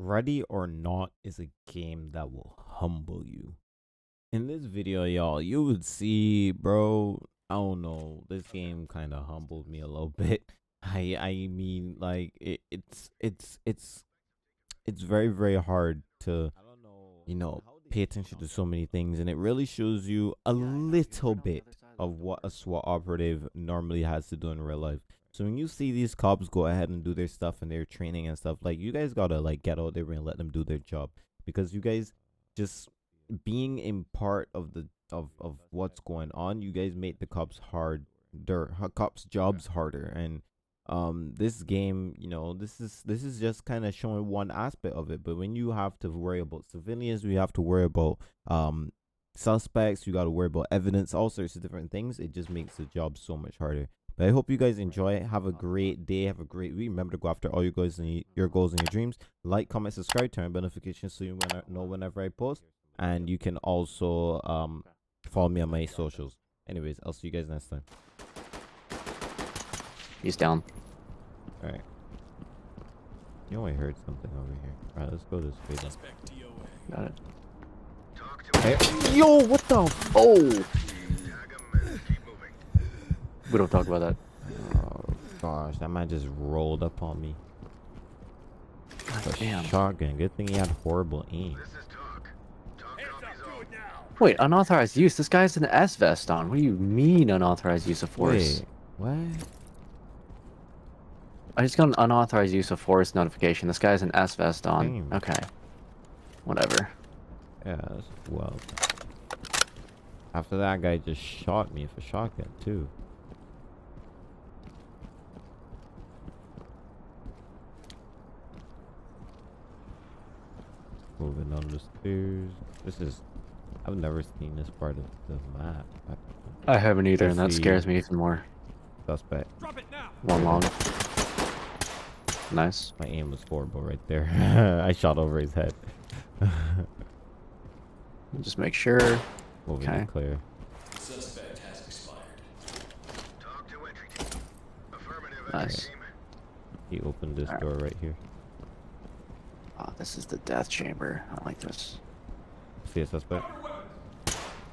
Ready or Not is a game that will humble you. In this video, y'all, you would see, bro, I don't know, this game kind of humbled me a little bit. I I mean, like it, it's it's it's it's very very hard to you know pay attention to so many things, and it really shows you a little bit of what a SWAT operative normally has to do in real life. So when you see these cops go ahead and do their stuff and their training and stuff, like you guys gotta like get out there and let them do their job. Because you guys just being in part of the of of what's going on, you guys make the cops hard, their cops jobs harder, and um this game you know this is this is just kind of showing one aspect of it. But when you have to worry about civilians you have to worry about um suspects you got to worry about evidence all sorts of different things it just makes the job so much harder but i hope you guys enjoy it. Have a great day. Have a great week. Remember to go after all your goals and your goals and your dreams. Like comment subscribe turn on notifications so you know whenever i post. And you can also um follow me on my socials. Anyways i'll see you guys next time. He's down. all right you know i heard something over here. All right let's go this way then. Got it. Hey, yo what the f- Oh! We don't talk about that. oh gosh that man just rolled up on me God a damn. shotgun good thing he had horrible aim Wait, unauthorized use. This guy's an S vest on. What do you mean unauthorized use of force? Wait, what I just got an unauthorized use of force notification. This guy's an S vest on. Damn. Okay. Whatever. Yeah, well. After that guy just shot me with a shotgun too. Moving on the stairs. This is. I've never seen this part of the map. I- I haven't either, and that scares me even more. Suspect. One long. Nice. My aim was horrible right there. I shot over his head. Just make sure. Moving Okay. to clear. Nice. He opened this Alright. door right here. Oh, this is the death chamber. I like this. See a suspect?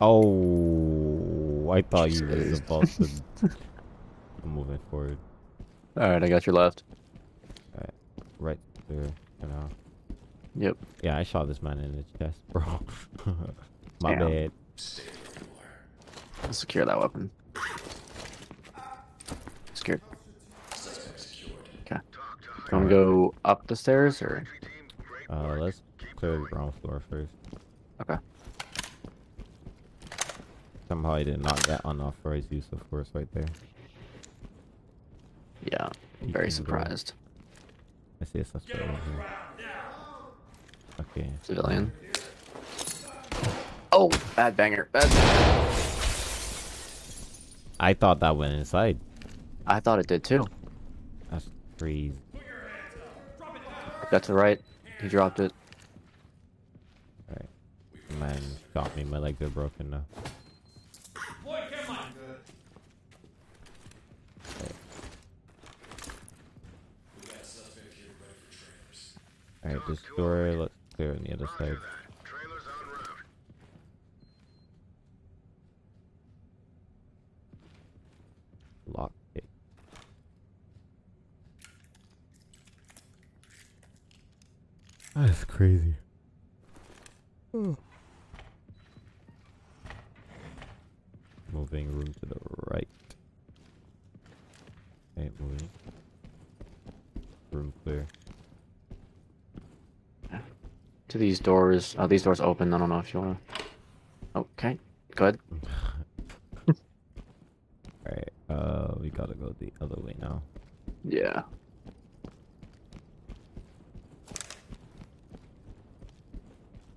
Oh, I thought you was Jesus. about to. I'm moving forward. Alright, I got your left. Right there, you know. Yep. Yeah, I shot this man in the chest, bro. My Damn. bad. Secure that weapon. Secured. Okay. You wanna go up the stairs or? Uh, let's clear the ground floor first. Okay. Somehow I did not get unauthorized use of force right there. Yeah. You Very go. surprised. I see a suspect over here. Okay. Civilian. Oh, bad banger. Bad banger. I thought that went inside. I thought it did too. That's crazy. Got to the right. He dropped it. Alright. Man shot me. My legs are broken now. Alright, this door, let's clear on the other side. Lock it. That's crazy. Moving room to the right. Okay, moving. Room clear. To these doors. Oh, these doors open. I don't know if you wanna. Okay. good. Alright, uh, we gotta go the other way now. Yeah.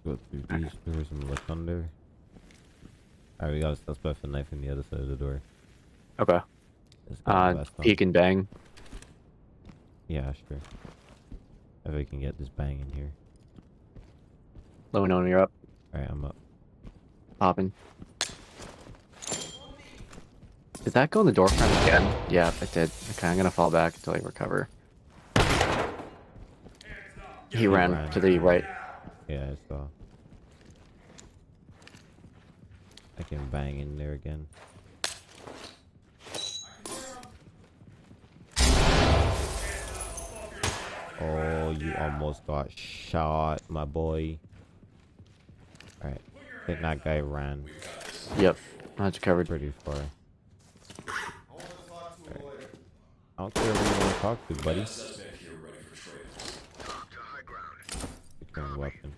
Go through these doors and look under. Alright, we got a suspect with a knife in the other side of the door. Okay. Let's get the Uh, peek and bang. Yeah, sure. If I can get this bang in here. Let me know when you're up. Alright, I'm up. Popping. Did that go in the door frame again? Yeah, it did. Okay, I'm gonna fall back until I recover. He ran, ran. to the right. Yeah, I saw. I can bang in there again. Oh, you almost got shot, my boy. Alright. I think that guy ran Yep, that's covered. pretty far. I don't care who you want to talk to, buddy. Good weapon.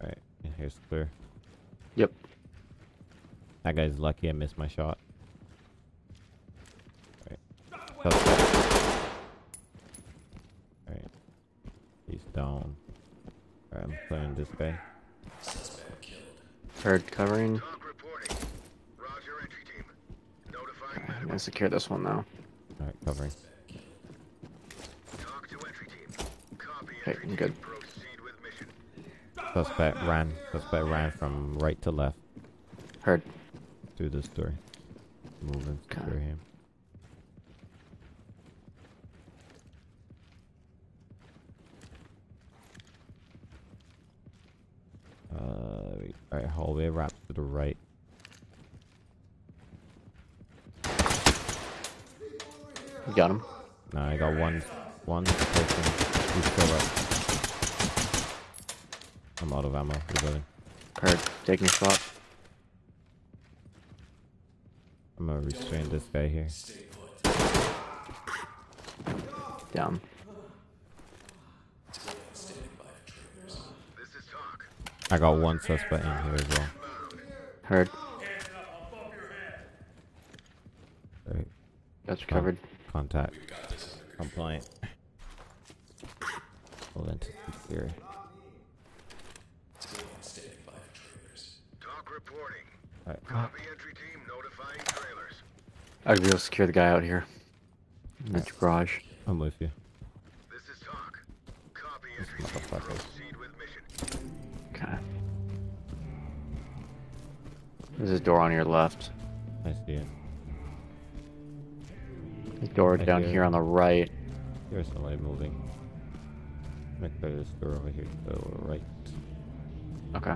Alright, and here's clear. That guy's lucky I missed my shot. Alright. Alright. He's down. Alright, I'm clearing this guy. Heard covering. Roger entry team. Notifying I'm gonna secure this one now. Alright, covering. Talk to entry team. Copy Okay, I'm good. Proceed with mission. Suspect ran. Suspect ran from right to left Heard. Through this door. Moving Okay. secure him. Uh, alright, hallway wraps to the right. You got him. Nah, I got one, one person. He's still up. I'm out of ammo. Reloading. Heard. Taking spot. I'm gonna restrain this guy here. Down. This is TOC. I got one suspect in here as well. Heard. Alright, That's covered. contact. Compliant. Hold into secure. TOC reporting. Alright, Copy entry team. Notifying trailers. I'd be able to secure the guy out here. In the garage. I'm with you. This is TOC. Copy entry team. motherfucker. Proceed with mission. Okay. There's a door on your left. I see it. A door I down here it. on the right. There's somebody moving. I'm gonna clear this door over here to the right. Okay.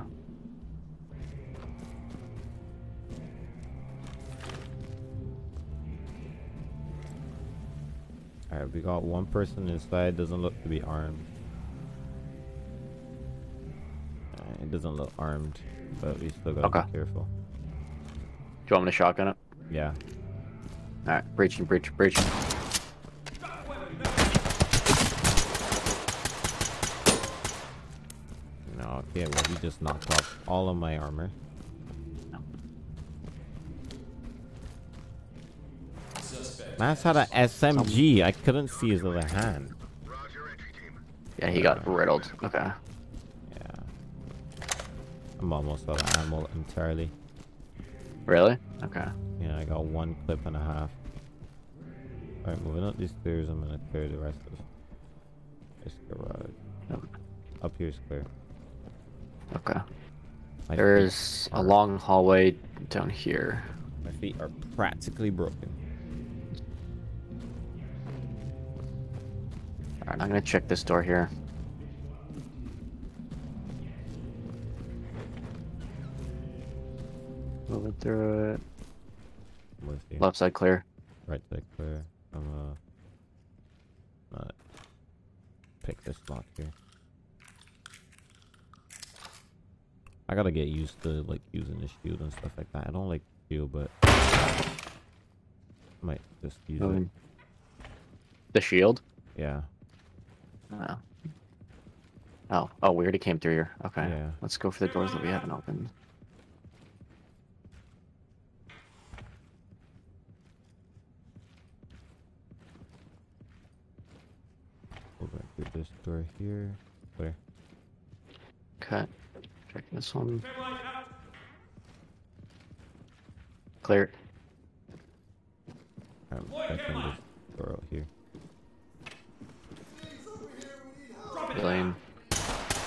Alright, we got one person inside, doesn't look to be armed. Alright, it doesn't look armed, but we still gotta Okay. be careful. Do you want me to shotgun it? Yeah. Alright, breaching, breach, breaching. No, okay, well, he just knocked off all of my armor. Man's had a SMG. I couldn't see his other hand. Roger entry team. Yeah, he got riddled. Okay. Yeah. I'm almost out of ammo entirely. Really? Okay. Yeah, I got one clip and a half. Alright, moving up these stairs, I'm gonna clear the rest of this garage. Up here's clear. Okay. My There's a are- long hallway down here. My feet are practically broken. Alright, I'm gonna check this door here. Moving through it. I'm. Left side clear. Right side clear. I'm uh, uh pick this lock here. I gotta get used to like using the shield and stuff like that. I don't like shield, but might just use it. The shield? Yeah, Oh. Oh, oh, we already came through here. Okay. Yeah. Let's go for the doors that we haven't opened. go back through this door here. Where? Okay. Check this one. Clear. I'm checking this door out here. Lane.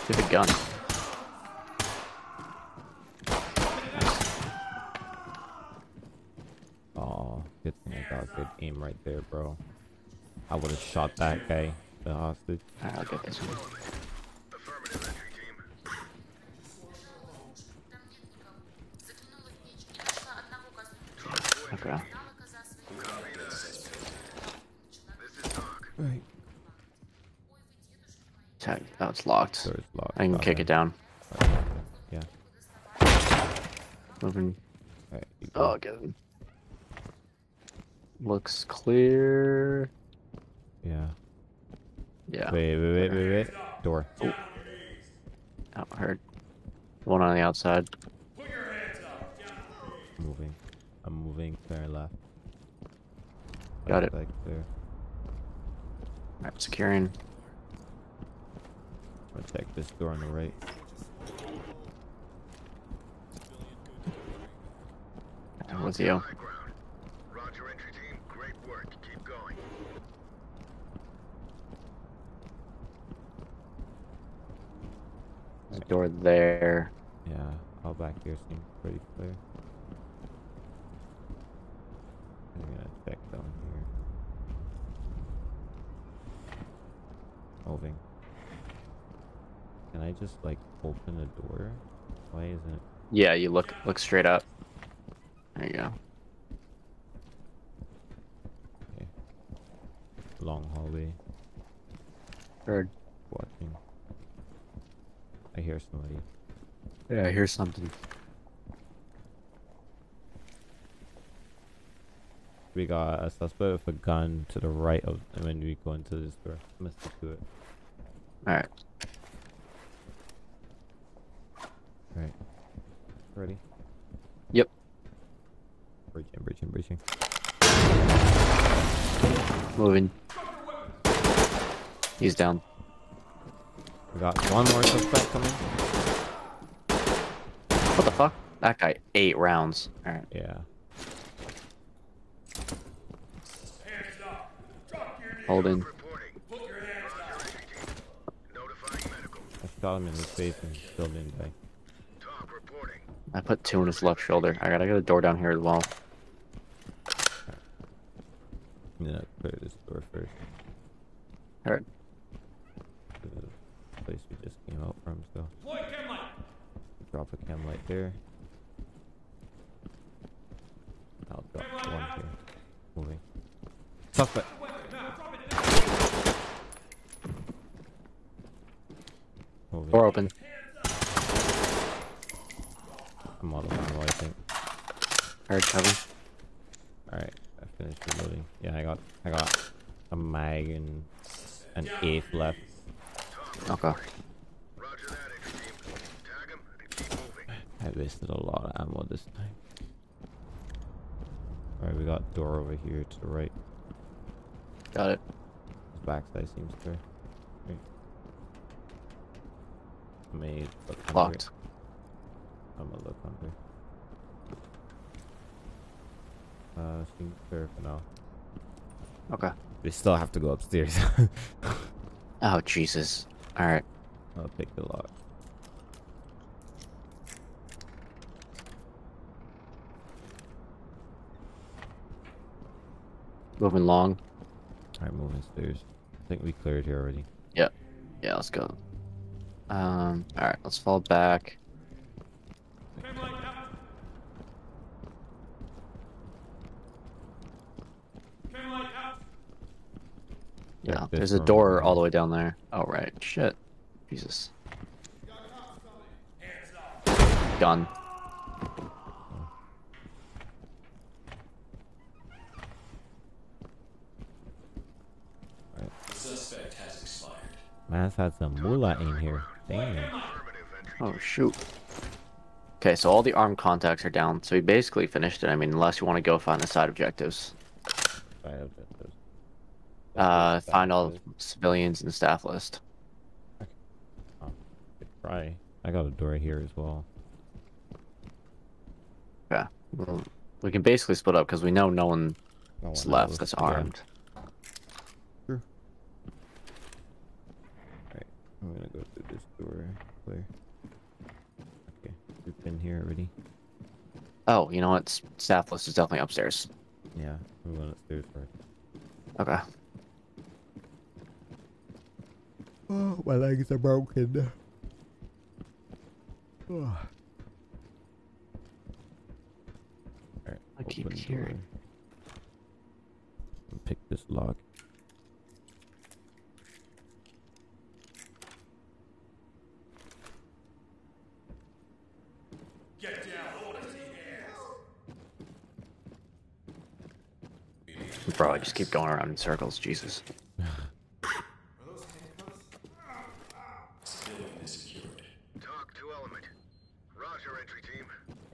Get a gun. Oh, good thing I got good aim right there, bro. I would have shot that guy. the hostage. I'll get this one. Oh, it's locked. Door's locked. I can Got kick it down. Yeah. Moving. Alright. you Oh, go. get him. Looks clear. Yeah. Yeah. Wait, wait, wait, wait, wait. Door. Oh, heard. One on the outside. Moving. I'm moving. Clear left. Got it. Like clear. Alright, securing. I'm gonna check this door on the right. I'm with you. Roger, entry team. Great work. Keep going. There's a door there. Yeah. All back here seems pretty clear. I'm gonna check down here. Moving. Can I just like open the door? Why isn't it? Yeah, you look look straight up. There you go. Okay. Long hallway. Heard. Watching. I hear somebody. Yeah, I hear something. We got a suspect with a gun to the right of when we go into this door. I'm to it. Alright. Right. Ready? Yep. Breaching, breaching, breaching. Moving. He's down. We got one more suspect coming. What the fuck? That guy eight rounds. Alright. Yeah. Holding. Reporting. Roger, entry team. I shot him in the face and still didn't die. TOC reporting. I put two in his left shoulder. I gotta get a door down here as well. I'm clear this door first. Alright. The place we just came out from, so. Drop a cam light there. I'll drop one here. Moving. Suspect! Moving. Door open. Of ammo, I think. Heard cover. Alright, I finished reloading. Yeah, I got I got a mag and an eighth left. Okay. Roger that, entry team. Tag him and keep moving. I wasted a lot of ammo this time. Alright, we got door over here to the right. Got it. His backside seems clear. Right. I may look under. Locked. Look under. Uh, seems clear for now. Okay. We still have to go upstairs. Oh Jesus. Alright. I'll pick the lock. Moving long. Alright, moving stairs. I think we cleared here already. Yeah. Yeah, let's go. Um alright, let's fall back. Yeah, there's a door all the way down there. Oh right. Shit. Jesus. Gun. Suspect has expired. Man's had some moolah in here. Damn. Oh shoot. Okay, so all the armed contacts are down. So we basically finished it. I mean, unless you want to go find the side objectives. Side objectives. Uh, Side find all objectives. civilians in the staff list. Good Try. I got a door here as well. Yeah. Well, we can basically split up because we know no one's No one left else. that's Yeah. armed. Alright, I'm gonna go through this door. Clear. Okay, we've been here already. Oh, you know what? S- Staff list is definitely upstairs. Yeah, I'm going upstairs first. Okay. Oh, my legs are broken. Oh. Ugh. Alright, I keep hearing. Pick this lock. Bro, I just keep going around in circles. Jesus. Civilian is secured. TOC to Element. Roger, entry team.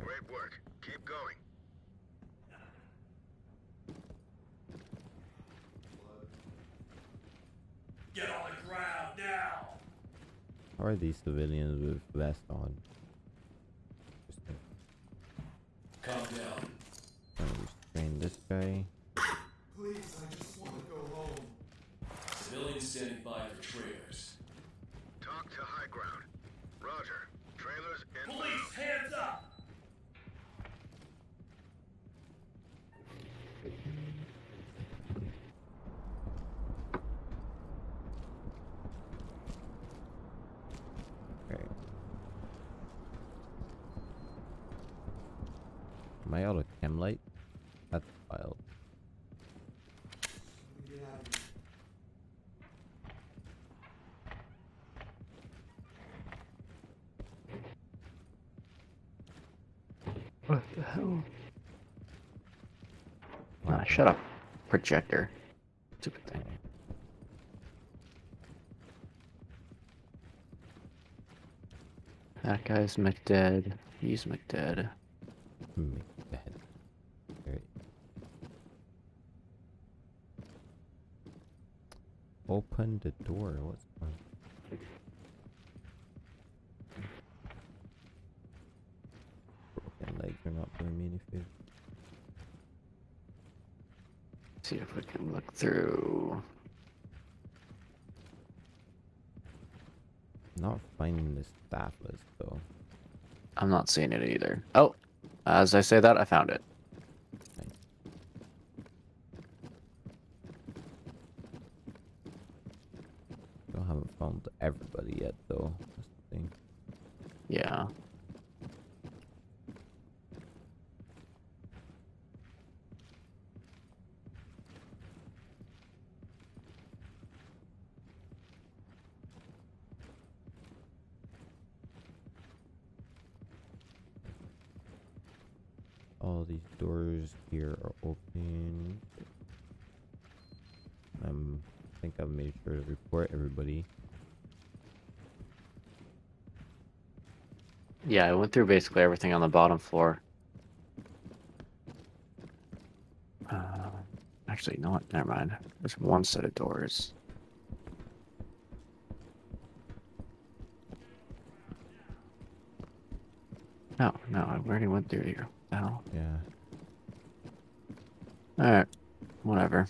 Great work. Keep going. Get on the ground now. How are these civilians with vests on? Interesting. Calm down. Trying to restrain this guy. Please, I just want to go home. Civilians standing by for trailers. TOC to high ground. Roger. Trailers inbound. Police, hands up. Okay. Am I out of chem light? That's wild. Get out of here. What the hell? Ah, shut up. Projector. Stupid thing. That guy's McDead. He's McDead. Dead. Alright. Open the door. What's going Broken legs are not doing me any favors. See if we can look through. Not finding the staff list though. I'm not seeing it either. Oh, as I say that, I found it. Nice. Still haven't found everybody yet though. That's the thing. Yeah. All these doors here are open. I'm I think I've made sure to report everybody. Yeah, I went through basically everything on the bottom floor. Uh, actually, no, never mind. There's one set of doors. No, no, I already went through here. The hell? Yeah. Alright, whatever.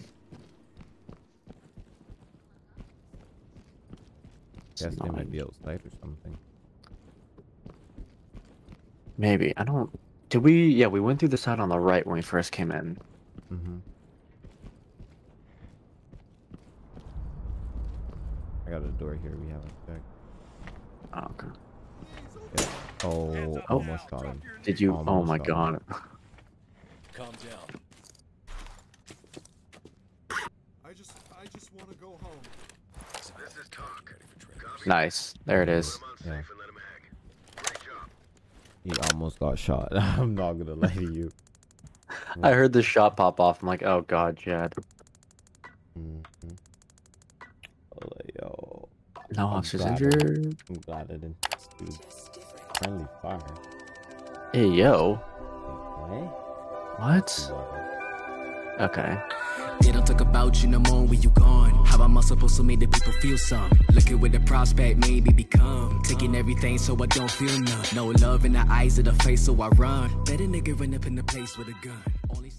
It's Guess they might annoying. be outside or something. Maybe. I don't. Did we? Yeah, we went through the side on the right when we first came in. Mm-hmm. I got a door here we haven't checked. Oh, okay. Yeah. Oh, Oh. almost got him. Did you? Oh my god. Calm down. I just, I just want to go home. This is TOC. Copy. Nice. There it is. Put 'em on Yeah. safe and let 'em hang. Great. He almost got shot. I'm not gonna lie to you. I heard the shot pop off. I'm like, oh god, Jad. hmm yo, No I'm officers glad I- injured. I'm glad I didn't do friendly fire. Hey yo. What? what? Okay. They don't talk about you no more when you gone. How am I supposed to make the people feel some? Looking with the prospect, maybe become. Taking everything so I don't feel none. No love in the eyes of the face, so I run. Better nigga run up in the place with a gun. Only